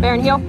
Baron heel.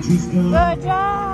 Good job.